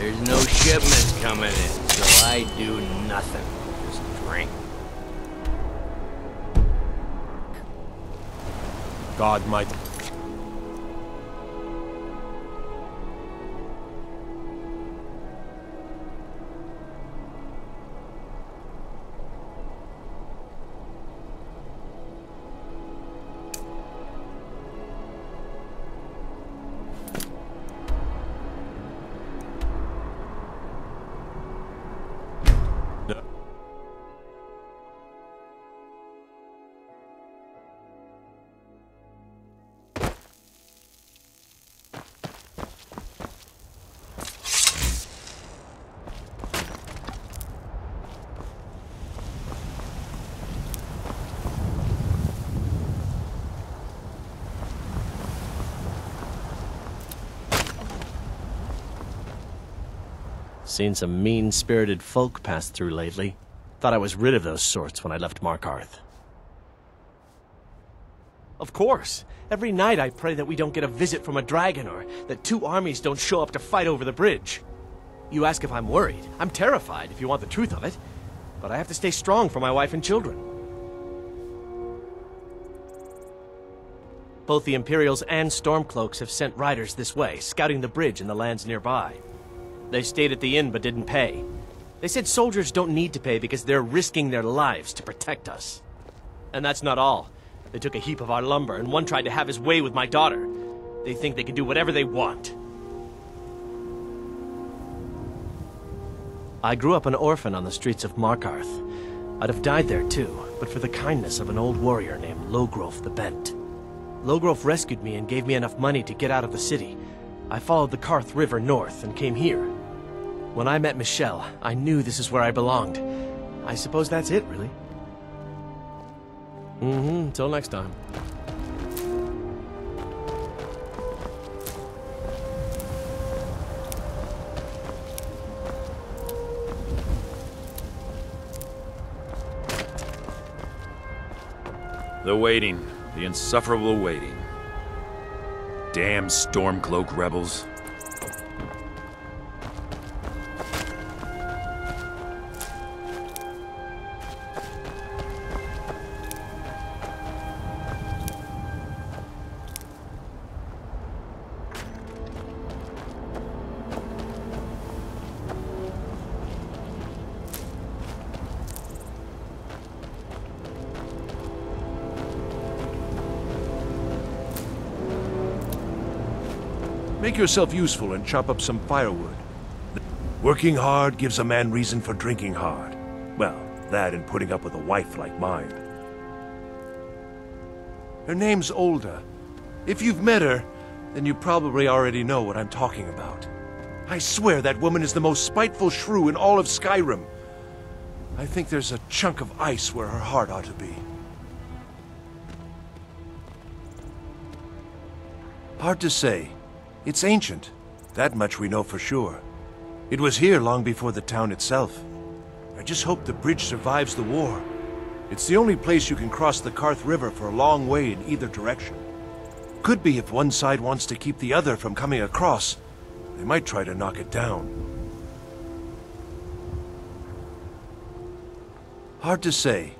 There's no shipments coming in, so I do nothing. Just drink. God might... Seen some mean-spirited folk pass through lately. Thought I was rid of those sorts when I left Markarth. Of course. Every night I pray that we don't get a visit from a dragon or that two armies don't show up to fight over the bridge. You ask if I'm worried. I'm terrified, if you want the truth of it. But I have to stay strong for my wife and children. Both the Imperials and Stormcloaks have sent riders this way, scouting the bridge and the lands nearby. They stayed at the inn but didn't pay. They said soldiers don't need to pay because they're risking their lives to protect us. And that's not all. They took a heap of our lumber, and one tried to have his way with my daughter. They think they can do whatever they want. I grew up an orphan on the streets of Markarth. I'd have died there too, but for the kindness of an old warrior named Logrolf the Bent. Logrolf rescued me and gave me enough money to get out of the city. I followed the Karth River north and came here. When I met Michelle, I knew this is where I belonged. I suppose that's it, really. Mm-hmm, until next time. The waiting. The insufferable waiting. Damn Stormcloak rebels. Make yourself useful and chop up some firewood. Working hard gives a man reason for drinking hard. Well, that and putting up with a wife like mine. Her name's Olda. If you've met her, then you probably already know what I'm talking about. I swear that woman is the most spiteful shrew in all of Skyrim. I think there's a chunk of ice where her heart ought to be. Hard to say. It's ancient. That much we know for sure. It was here long before the town itself. I just hope the bridge survives the war. It's the only place you can cross the Karth River for a long way in either direction. Could be if one side wants to keep the other from coming across. They might try to knock it down. Hard to say.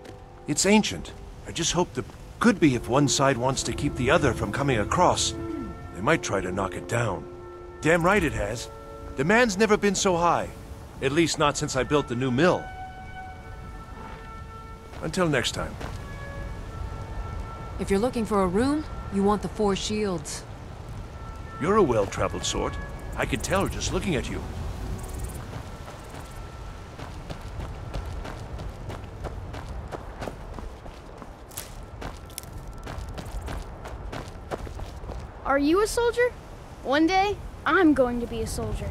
It's ancient. I just hope the... Could be if one side wants to keep the other from coming across. They might try to knock it down. Damn right it has. Demand's never been so high. At least not since I built the new mill. Until next time. If you're looking for a room, you want the Four Shields. You're a well-traveled sort. I could tell just looking at you. Are you a soldier? One day, I'm going to be a soldier.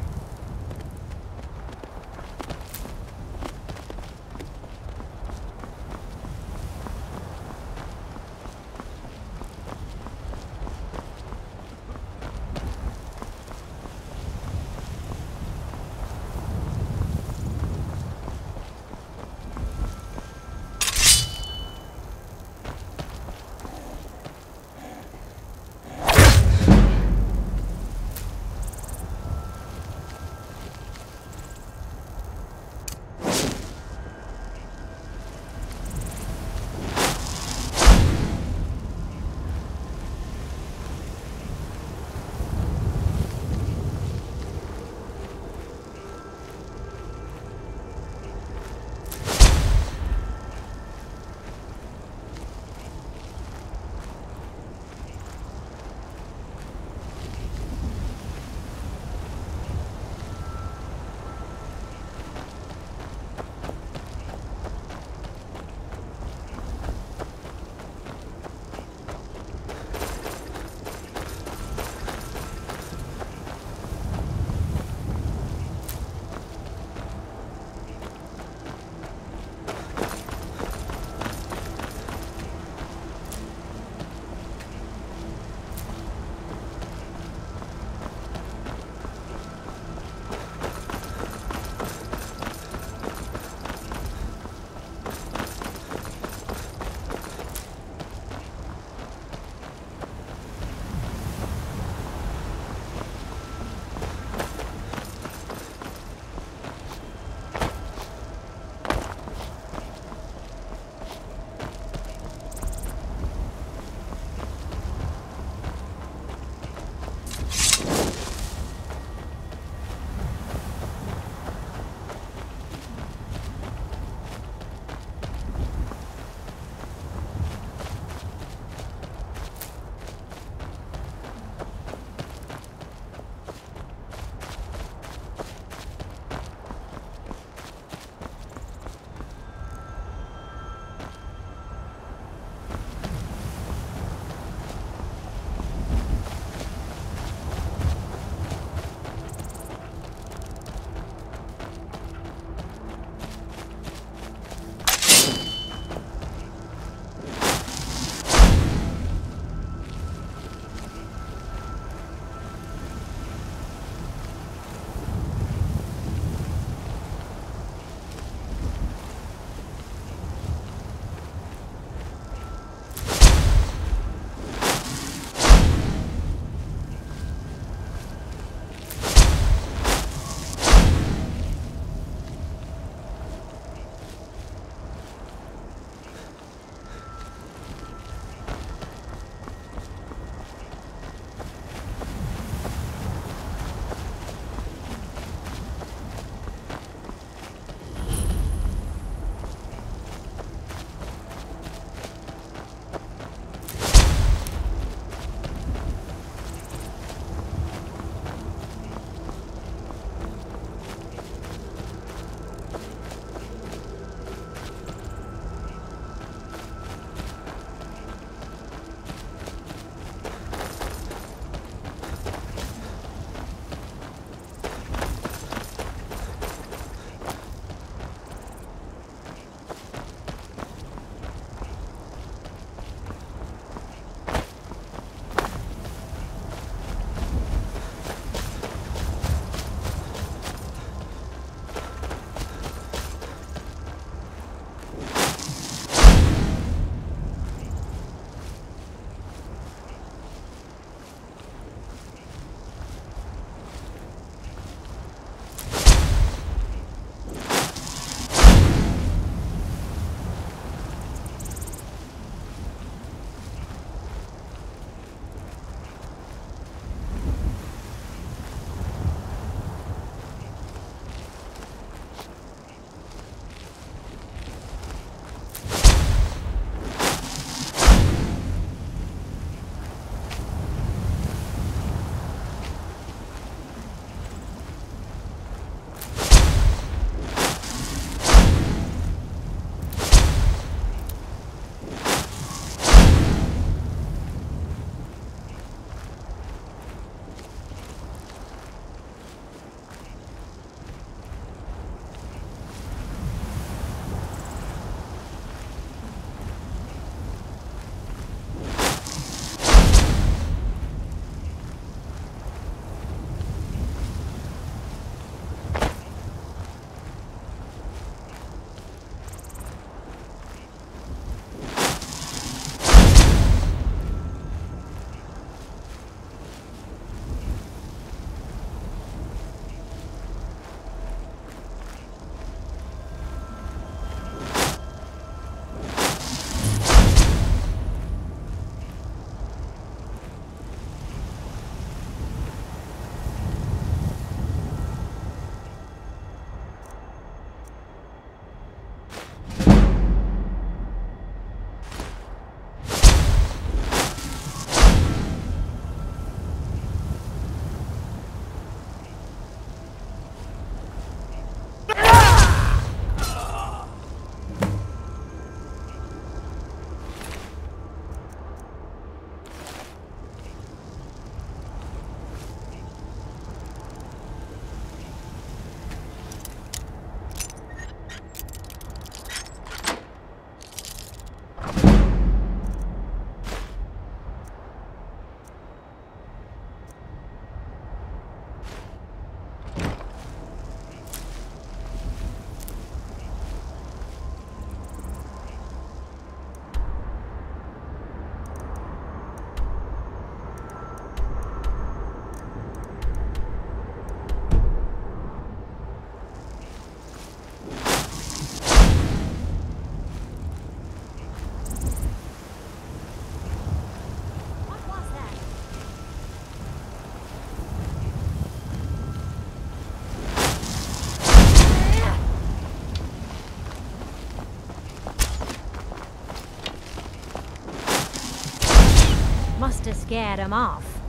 Musta scared 'em off.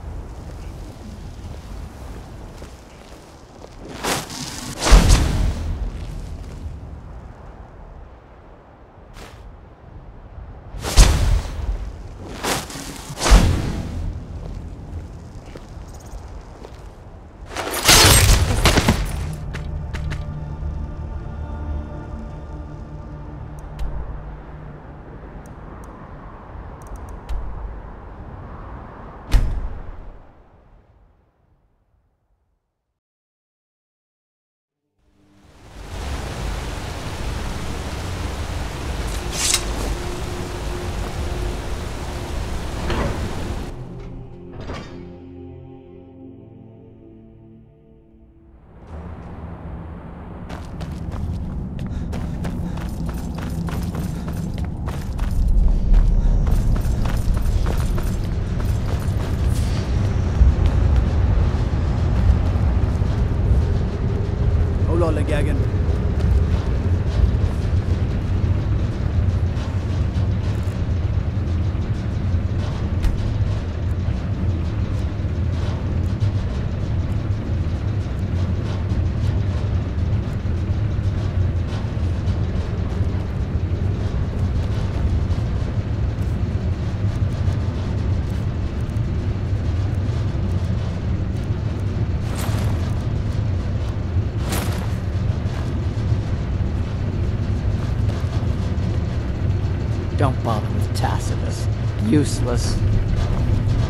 Useless.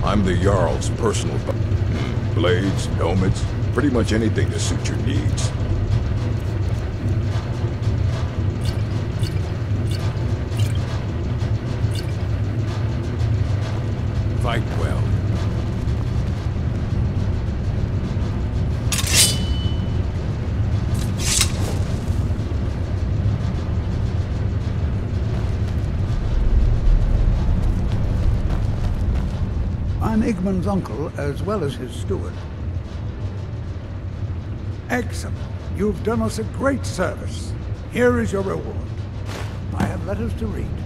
I'm the Jarl's personal Blades, helmets, pretty much anything to suit your needs. Fight well. I'm Igmund's uncle as well as his steward. Excellent. You've done us a great service. Here is your reward. I have letters to read.